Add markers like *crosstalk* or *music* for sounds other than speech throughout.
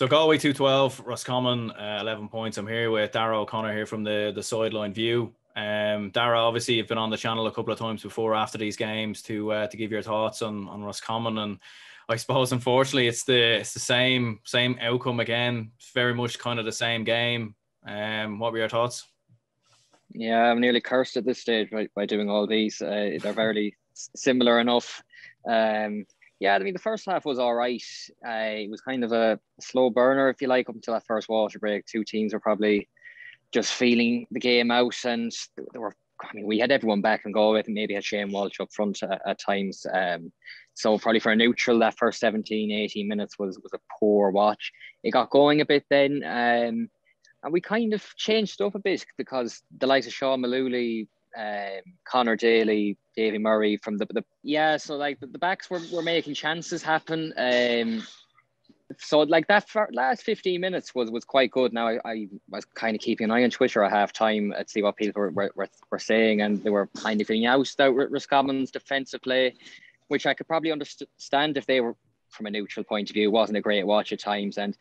So Galway 212, Roscommon uh, 11 points. I'm here with Dara O'Connor here from the, the sideline view. Um, Dara, obviously you've been on the channel a couple of times before after these games to uh, to give your thoughts on, on Roscommon and I suppose unfortunately it's the it's the same same outcome again. Very much kind of the same game. Um, what were your thoughts? Yeah, I'm nearly cursed at this stage by, by doing all these. Uh, they're very *laughs* similar enough. Um, yeah, I mean, the first half was all right. Uh, it was kind of a slow burner, if you like, up until that first water break. Two teams were probably just feeling the game out, and they were. I mean, we had everyone back and go with, and maybe had Shane Walsh up front at, at times. Um, so probably for a neutral, that first 17, 18 minutes was was a poor watch. It got going a bit then. Um, and we kind of changed stuff a bit because the likes of Sean Mullooly, um, Conor Daly, Davy Murray from the, the yeah, so like the, the backs were, were making chances happen. Um, so like that last 15 minutes was was quite good. Now I, I was kind of keeping an eye on Twitter at half time to see what people were, were, were saying, and they were kind of getting out out Roscommon's defensive play, which I could probably understand if they were from a neutral point of view. Wasn't a great watch at times, and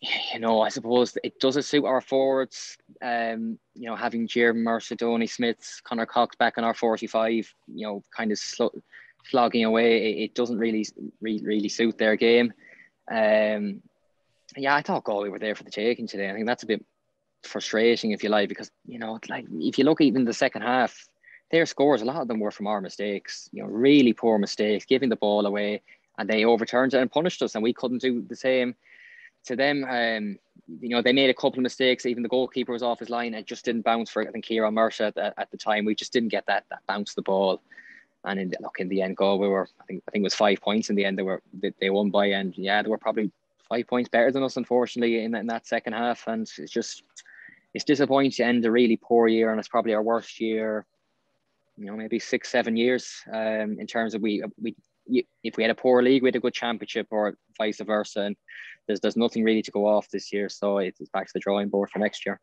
you know, I suppose it doesn't suit our forwards. Um, you know, having Jim Mercer, Donie Smith, Conor Cox back in our 45, you know, kind of sl- flogging away, it, it doesn't really, really, really suit their game. Um, yeah, I thought Galway were there for the taking today. I think that's a bit frustrating, if you like, because, you know, like if you look even the second half, their scores, a lot of them were from our mistakes, you know, really poor mistakes, giving the ball away, and they overturned it and punished us, and we couldn't do the same to them, um, you know, they made a couple of mistakes. Even the goalkeeper was off his line. It just didn't bounce for I think Ciaráin Murtagh at, the, at the time. We just didn't get that that bounce the ball. And in look, in the end, goal we were. I think I think it was five points in the end. They were they, they won by, and yeah, they were probably five points better than us, unfortunately, in that, in that second half. And it's just it's disappointing to end a really poor year, and it's probably our worst year. You know, maybe six, seven years um, in terms of we we if we had a poor league, we had a good championship, or vice versa. And there's there's nothing really to go off this year, so it's back to the drawing board for next year.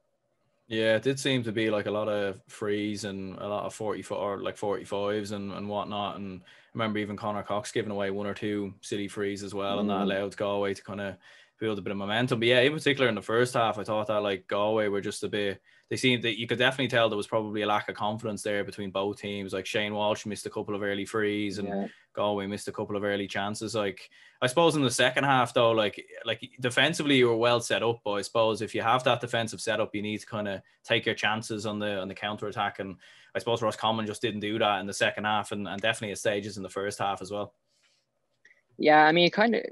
Yeah, it did seem to be like a lot of frees and a lot of 44 or like 45s and, and whatnot. And I remember even Conor Cox giving away one or two city frees as well, mm. and that mm. allowed Galway to kind of build a bit of momentum. But yeah, in particular in the first half, I thought that like Galway were just a bit they seemed that you could definitely tell there was probably a lack of confidence there between both teams. Like Shane Walsh missed a couple of early frees and yeah. Galway missed a couple of early chances. Like I suppose in the second half though, like like defensively you were well set up, but I suppose if you have that defensive setup, you need to kind of take your chances on the on the counter attack. And I suppose Roscommon just didn't do that in the second half and, and definitely at stages in the first half as well. Yeah, I mean, kind of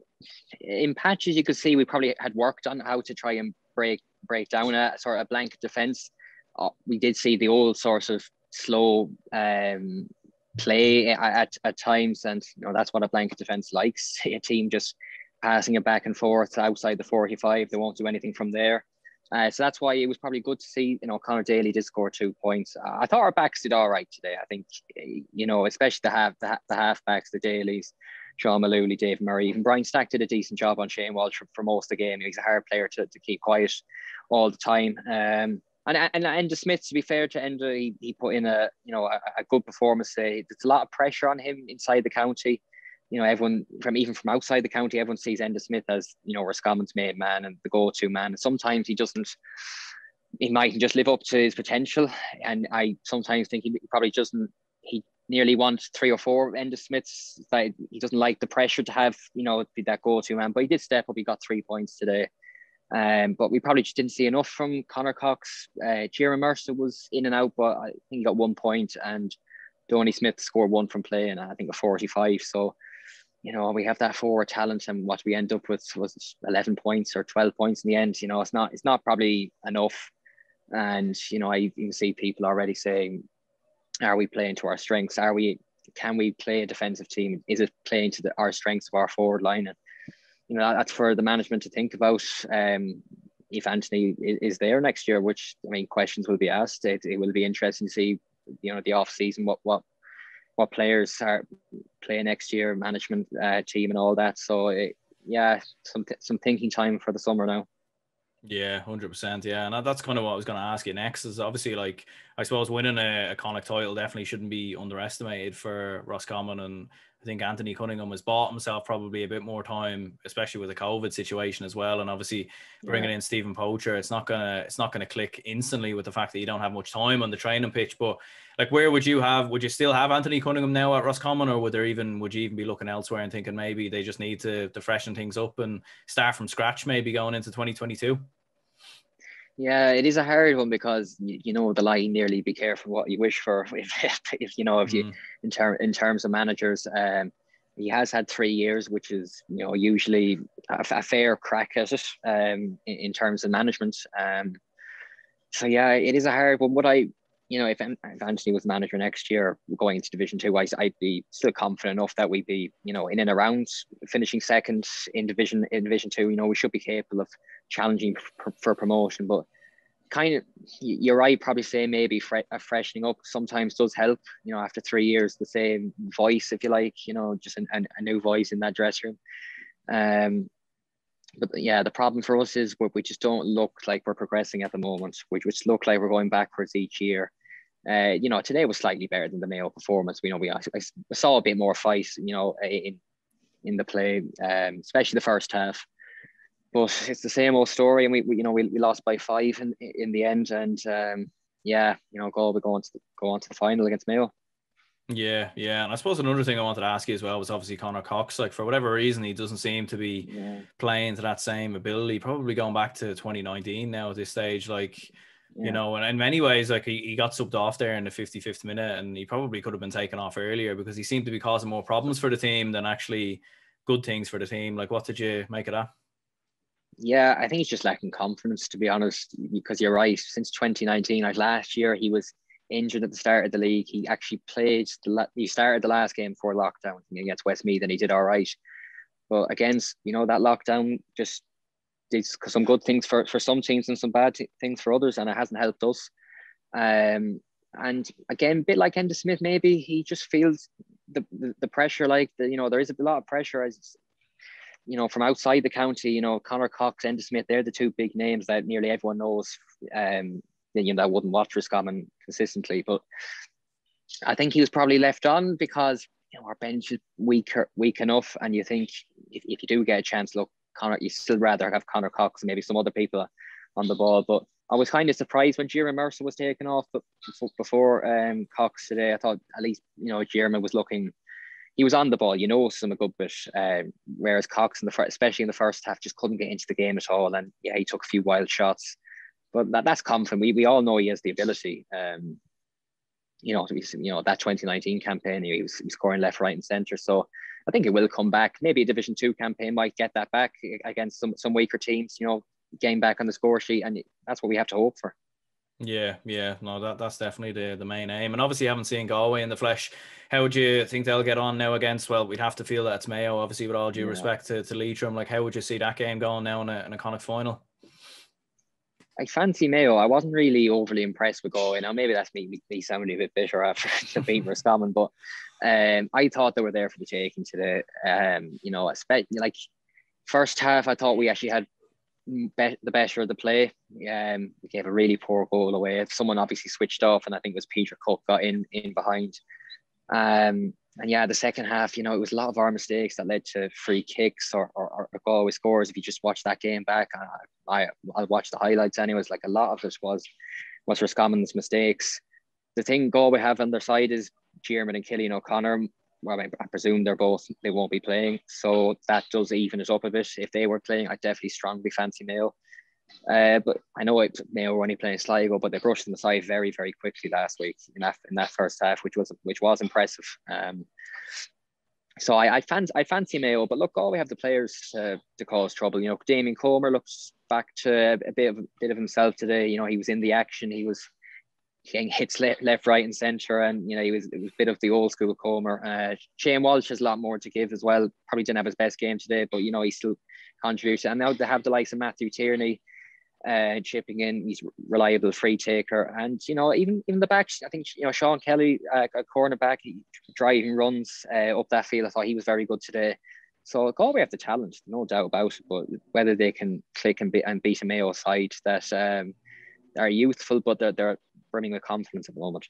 in patches you could see we probably had worked on how to try and break break down a sort of a blanket defense. Uh, we did see the old sort of slow um, play at, at times, and you know that's what a blanket defense likes. *laughs* A team just passing it back and forth outside the 45. They won't do anything from there. Uh, so that's why it was probably good to see, you know, Conor Daly did score two points. Uh, I thought our backs did all right today. I think, you know, especially the half the, the half backs, the Dailies, Sean Mullooly, Dave Murray, even Brian Stack did a decent job on Shane Walsh for, for most of the game. He's a hard player to, to keep quiet all the time. Um, and and Enda Smith, to be fair to Enda, he, he put in a you know a, a good performance. There's a lot of pressure on him inside the county. You know, everyone from even from outside the county, everyone sees Enda Smith as you know Roscommon's main man and the go-to man. And sometimes he doesn't. He mightn't just live up to his potential, and I sometimes think he probably doesn't. He nearly wants three or four Enda Smiths. That he doesn't like the pressure to have, you know, be that go-to man. But he did step up. He got three points today. Um, but we probably just didn't see enough from Conor Cox. Uh, Ciaráin Murtagh was in and out, but I think he got one point, and Donie Smith scored one from play, and I think a 45. So, you know, we have that forward talent, and what we end up with was 11 points or 12 points in the end. You know, it's not it's not probably enough. And you know, I even see people already saying, "Are we playing to our strengths? Are we? Can we play a defensive team? Is it playing to the, our strengths of our forward line?" And you know that's for the management to think about. Um, if Anthony is there next year, which I mean, questions will be asked. It, it will be interesting to see, you know, the off season what what what players are playing next year, management uh, team, and all that. So it, yeah, some some thinking time for the summer now. Yeah, hundred percent. Yeah, and that's kind of what I was going to ask you next. Is obviously like I suppose winning a, a Connacht title definitely shouldn't be underestimated for Roscommon, and I think Anthony Cunningham has bought himself probably a bit more time, especially with the COVID situation as well. And obviously bringing yeah. in Stephen Poacher, it's not gonna it's not gonna click instantly with the fact that you don't have much time on the training pitch. But like, where would you have? Would you still have Anthony Cunningham now at Roscommon, or would there even would you even be looking elsewhere and thinking maybe they just need to to freshen things up and start from scratch, maybe going into 2022? Yeah, it is a hard one because you, you know the line nearly be careful what you wish for *laughs* if, if you know if you mm. in term in terms of managers. Um, he has had three years, which is you know usually a, a fair crack at it um, in, in, terms of management. Um, so yeah, it is a hard one. What I you know if, if Anthony was manager next year going into Division Two, I, I'd be still confident enough that we'd be you know in and around finishing second in Division in Division Two. You know we should be capable of challenging for, for promotion. But kind of, you're right. Probably say maybe fre- a freshening up sometimes does help. You know, after three years, the same voice, if you like. You know, just an, an, a new voice in that dressing room. Um, but yeah, the problem for us is we just don't look like we're progressing at the moment. We just look like we're going backwards each year. Uh, you know, today was slightly better than the Mayo performance. We know we I, I saw a bit more fight. You know, in in the play, um, especially the first half but it's the same old story, and we, we you know we, we lost by five in in the end, and um, yeah, you know, Galway go on to the, go on to the final against Mayo. Yeah, yeah, and I suppose another thing I wanted to ask you as well was obviously Conor Cox. Like for whatever reason, he doesn't seem to be yeah. playing to that same ability. Probably going back to 2019 now at this stage, like. Yeah. You know, and in many ways, like he, he got subbed off there in the 55th minute, and he probably could have been taken off earlier because he seemed to be causing more problems for the team than actually good things for the team. Like, what did you make of that? Yeah, I think he's just lacking confidence, to be honest, because you're right. Since 2019, like last year, he was injured at the start of the league. He actually played, the, he started the last game before lockdown against Westmeath and he did all right. But against, you know, that lockdown just did some good things for, for some teams and some bad t- things for others, and it hasn't helped us. Um, and again, a bit like Enda Smith, maybe he just feels the, the, the pressure, like, the, you know, there is a lot of pressure as you know, from outside the county, you know, Conor Cox, Enda Smith, they're the two big names that nearly everyone knows. Um, you know, that wouldn't watch Roscommon consistently, but I think he was probably left on because you know our bench is weaker, weak enough, and you think if, if you do get a chance, look, Conor, you still rather have Conor Cox and maybe some other people on the ball. But I was kind of surprised when Diarmuid Murtagh was taken off, but before um, Cox today, I thought at least you know Jeremy was looking he was on the ball, you know, some a good bit. Um, whereas Cox in the especially in the first half, just couldn't get into the game at all. And yeah, he took a few wild shots, but that, that's confident. We, we all know he has the ability. Um, you know, you know that 2019 campaign, he was, he was scoring left, right, and centre. So I think it will come back. Maybe a Division Two campaign might get that back against some some weaker teams. You know, game back on the score sheet, and that's what we have to hope for. Yeah, yeah, no, that that's definitely the the main aim. And obviously, haven't seen Galway in the flesh. How would you think they'll get on now against? Well, we'd have to feel that it's Mayo, obviously, with all due yeah. respect to, to Leitrim. Like, how would you see that game going now in a, in a Connacht final? I fancy Mayo. I wasn't really overly impressed with Galway. Now, maybe that's me, me sounding a bit bitter after *laughs* the beat Roscommon, but um, I thought they were there for the taking today. Um, you know, I especially like first half, I thought we actually had be- the better of the play. Um, we gave a really poor goal away. Someone obviously switched off, and I think it was Peter Cooke got in in behind. Um, and yeah, the second half, you know, it was a lot of our mistakes that led to free kicks or, or, or Galway scores. If you just watch that game back, I, I I'll watch the highlights anyways. Like a lot of this was was Roscommon's mistakes. The thing Galway have on their side is Diarmuid and Cillian O'Connor well, I, mean, I presume they're both they won't be playing, so that does even it up a bit. If they were playing, I definitely strongly fancy Mayo. Uh, but I know it, Mayo were only playing Sligo, but they brushed them aside very, very quickly last week in that in that first half, which was which was impressive. Um, so I, I fancy I fancy Mayo, but look, all we have the players to, to cause trouble. You know, Damien Comer looks back to a bit of a bit of himself today. You know, he was in the action. He was getting hits left, left, right, and centre, and you know he was was a bit of the old school Comer. Uh, Shane Walsh has a lot more to give as well. Probably didn't have his best game today, but you know he still contributed. And now they have the likes of Matthew Tierney uh, chipping in. He's reliable free taker, and you know even even the back. I think you know Sean Kelly, uh, a cornerback, he driving runs uh, up that field. I thought he was very good today. So Galway have the talent, no doubt about it. But whether they can click and, and beat a Mayo side that um, are youthful, but they're, they're brimming with confidence at the moment.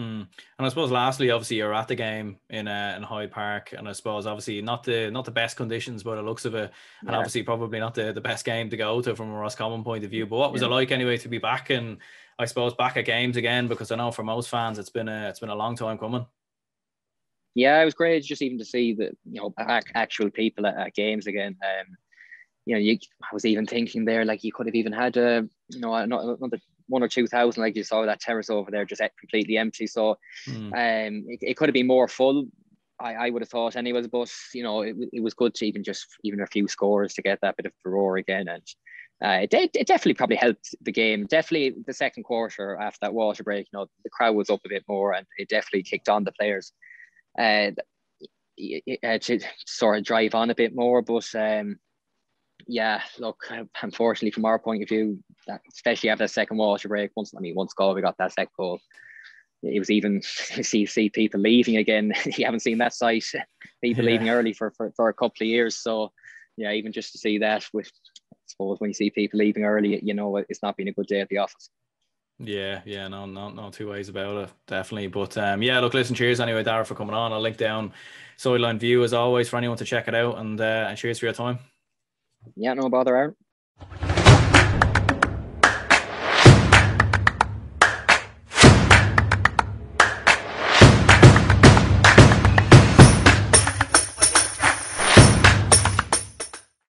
Mm. And I suppose lastly, obviously you're at the game in uh, in Hyde Park, and I suppose obviously not the not the best conditions, but it looks of it, and yeah. obviously probably not the, the best game to go to from a Roscommon point of view. But what was yeah. it like anyway to be back and I suppose back at games again? Because I know for most fans it's been a it's been a long time coming. Yeah, it was great just even to see the you know actual people at, at games again. Um, you know, you, I was even thinking there like you could have even had a you know another one or two thousand, like you saw that terrace over there, just completely empty. So, mm. um, it, it, could have been more full. I, I would have thought, anyways. But you know, it, it was good to even just even a few scores to get that bit of roar again, and uh, it, it definitely probably helped the game. Definitely the second quarter after that water break, you know, the crowd was up a bit more, and it definitely kicked on the players. Uh, to sort of drive on a bit more, but um, yeah, look, unfortunately, from our point of view, that, especially after the second water break, once I mean, once goal, we got that second goal. It was even *laughs* see see people leaving again. *laughs* you haven't seen that sight. *laughs* People yeah. leaving early for, for for a couple of years. So yeah, even just to see that with, I suppose when you see people leaving early, you know it's not been a good day at the office. Yeah, yeah, no, no, no two ways about it, definitely. But um, yeah, look, listen, cheers anyway, Dara, for coming on. I'll link down sideline view as always for anyone to check it out, and uh, and cheers for your time. Yeah, no bother, Aaron.